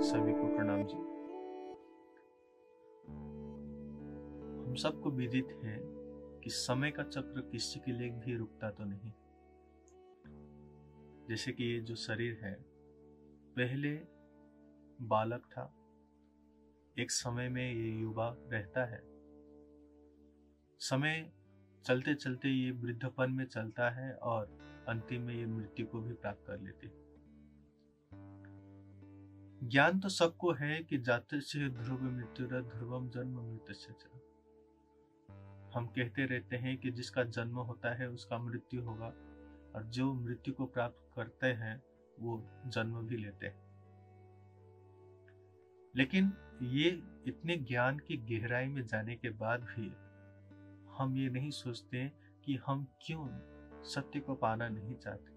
सभी को प्रणाम जी। हम सबको विदित है कि समय का चक्र किसी के लिए भी रुकता तो नहीं। जैसे कि ये जो शरीर है, पहले बालक था, एक समय में ये युवा रहता है। समय चलते चलते ये वृद्धपन में चलता है और अंतिम में ये मृत्यु को भी प्राप्त कर लेती है। ज्ञान तो सबको है कि जाते से ध्रुव मृत्यु ध्रुवम जन्म मृत्यु से हम कहते रहते हैं कि जिसका जन्म होता है, उसका मृत्यु होगा। और जो मृत्यु को प्राप्त करते हैं, वो जन्म भी लेते हैं। लेकिन ये इतने ज्ञान की गहराई में जाने के बाद भी हम ये नहीं सोचते कि हम क्यों सत्य को पाना नहीं चाहते।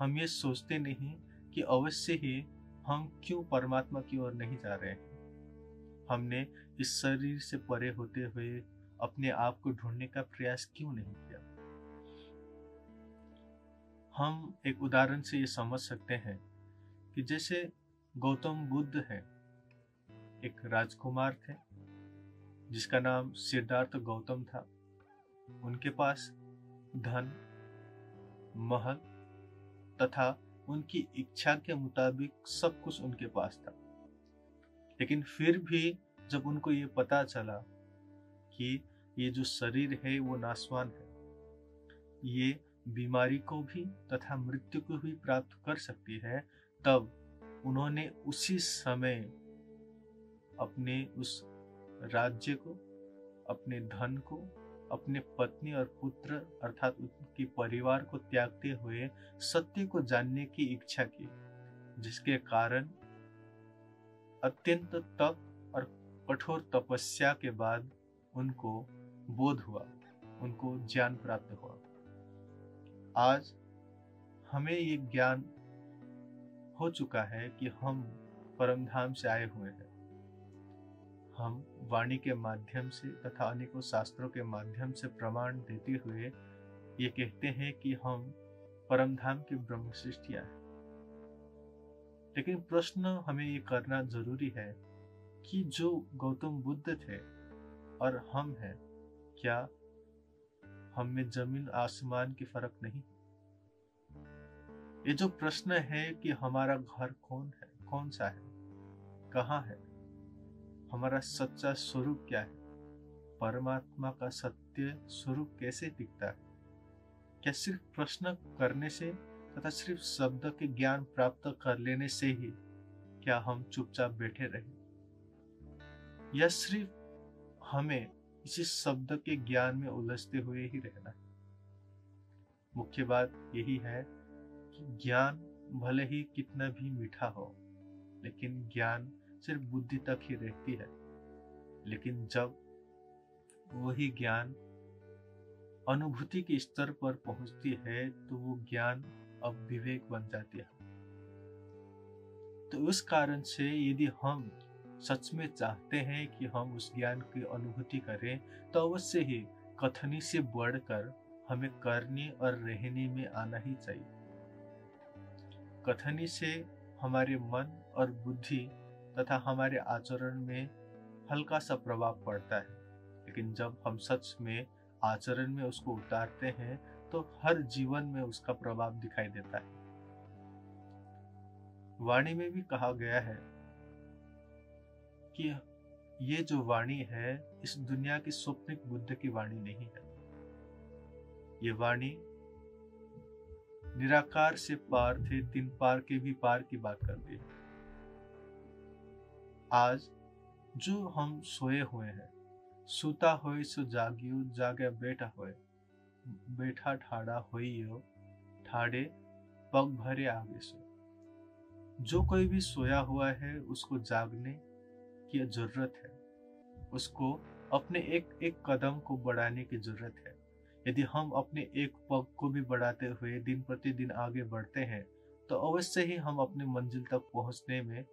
हम ये सोचते नहीं कि अवश्य ही हम क्यों परमात्मा की ओर नहीं जा रहे हैं? हमने इस शरीर से परे होते हुए अपने आप को ढूँढने का प्रयास क्यों नहीं किया? हम एक उदाहरण से ये समझ सकते हैं कि जैसे गौतम बुद्ध है, एक राजकुमार थे, जिसका नाम सिद्धार्थ गौतम था। उनके पास धन, महल तथा उनकी इच्छा के मुताबिक सब कुछ उनके पास था। लेकिन फिर भी जब उनको ये पता चला कि ये जो शरीर है, वो नासवान है, ये बीमारी को भी तथा मृत्यु को भी प्राप्त कर सकती है, तब उन्होंने उसी समय अपने उस राज्य को, अपने धन को अपने पत्नी और पुत्र अर्थात उनके परिवार को त्यागते हुए सत्य को जानने की इच्छा की, जिसके कारण अत्यंत तप और कठोर तपस्या के बाद उनको बोध हुआ, उनको ज्ञान प्राप्त हुआ। आज हमें ये ज्ञान हो चुका है कि हम परमधाम से आए हुए हैं। हम वाणी के माध्यम से तथा अनेकों शास्त्रों के माध्यम से प्रमाण देते हुए ये कहते हैं कि हम परमधाम की ब्रह्म सृष्टिया है। लेकिन प्रश्न हमें ये करना ज़रूरी है कि जो गौतम बुद्ध थे और हम हैं, क्या हम में ज़मीन आसमान की फ़र्क नहीं? ये जो प्रश्न है कि हमारा घर कौन है, कौन सा है, कहाँ है? हमारा सच्चा स्वरूप क्या है? परमात्मा का सत्य स्वरूप कैसे दिखता है? क्या सिर्फ़ प्रश्न करने से तथा सिर्फ़ शब्द के ज्ञान प्राप्त कर लेने से ही क्या हम चुपचाप बैठे रहे? या सिर्फ़ हमें इसी शब्द के ज्ञान में उलझते हुए ही रहना है? मुख्य बात यही है कि ज्ञान भले ही कितना भी मीठा हो, लेकिन ज्ञान सिर्फ़ बुद्धि तक ही रहती है। लेकिन जब वही ज्ञान अनुभूति के स्तर पर पहुँचती है तो वो ज्ञान अब विवेक बन जाती है। तो उस कारण से यदि हम सच में चाहते हैं कि हम उस ज्ञान की अनुभूति करें तो अवश्य ही कथनी से बढ़कर हमें करने और रहने में आना ही चाहिए। कथनी से हमारे मन और बुद्धि तथा हमारे आचरण में हल्का सा प्रभाव पड़ता है। लेकिन जब हम सच में आचरण में उसको उतारते हैं तो हर जीवन में उसका प्रभाव दिखाई देता है। वाणी में भी कहा गया है कि ये जो वाणी है, इस दुनिया की स्वप्निक बुद्ध की वाणी नहीं है। ये वाणी निराकार से पार थे, तीन पार के भी पार की बात करती है। आज जो हम सोए हुए हैं, सुता हो सो जागियो, जागे बैठा हो बैठा ठाड़ा हो ठाड़े पग भरे आगे सो। जो कोई भी सोया हुआ है, उसको जागने की ज़रूरत है। उसको अपने एक एक कदम को बढ़ाने की ज़रूरत है। यदि हम अपने एक पग को भी बढ़ाते हुए दिन प्रतिदिन आगे बढ़ते हैं तो अवश्य ही हम अपने मंजिल तक पहुँचने में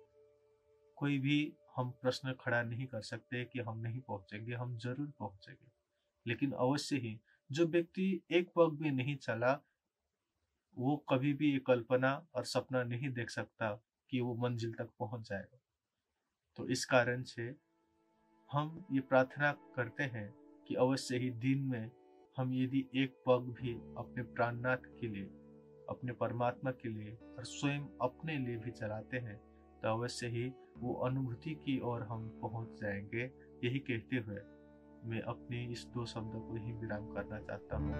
कोई भी हम प्रश्न खड़ा नहीं कर सकते कि हम नहीं पहुँचेंगे, हम ज़रूर पहुँचेंगे। लेकिन अवश्य ही, जो व्यक्ति एक पग भी नहीं चला, वो कभी भी ये कल्पना और सपना नहीं देख सकता कि वो मंजिल तक पहुँच जाएगा। तो इस कारण से हम ये प्रार्थना करते हैं कि अवश्य ही दिन में हम यदि एक पग भी अपने प्राणनाथ के लिए, अपने परमात्मा के लिए और स्वयं अपने लिए भी चलाते हैं तो अवश्य ही वो अनुभूति की ओर हम पहुँच जाएँगे, यही कहते हुए मैं अपने इस दो शब्दों को ही विराम करना चाहता हूँ।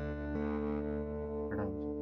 प्रणाम